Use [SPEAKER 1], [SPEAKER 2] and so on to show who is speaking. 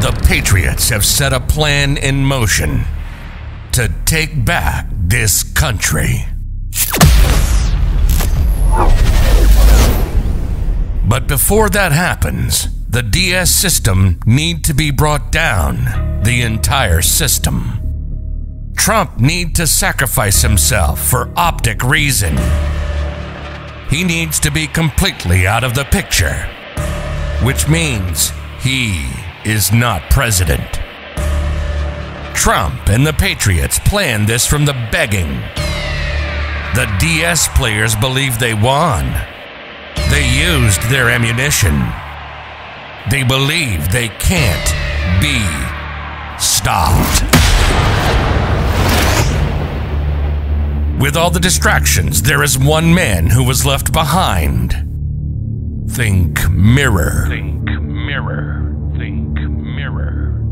[SPEAKER 1] The Patriots have set a plan in motion to take back this country. But before that happens, the DS system need to be brought down, the entire system. Trump need to sacrifice himself for optic reason. He needs to be completely out of the picture, which means he is not president. Trump and the Patriots planned this from the begging. The DS players believe they won. They used their ammunition. They believe they can't be stopped. With all the distractions, there is one man who was left behind. Think mirror. Think mirror.